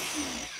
Yeah.